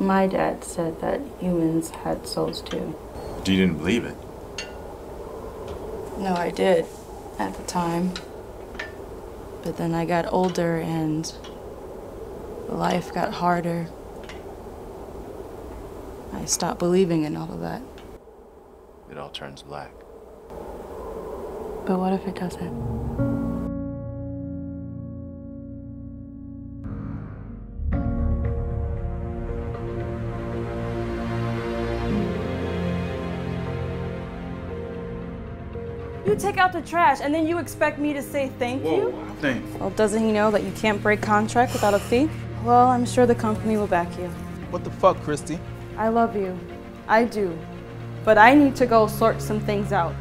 My dad said that humans had souls too. You didn't believe it. No, I did at the time. But then I got older and life got harder. I stopped believing in all of that. It all turns black. But what if it doesn't? You take out the trash and then you expect me to say thank you? Thanks. Well, doesn't he know that you can't break contract without a fee? Well, I'm sure the company will back you. What the fuck, Christy? I love you. I do. But I need to go sort some things out.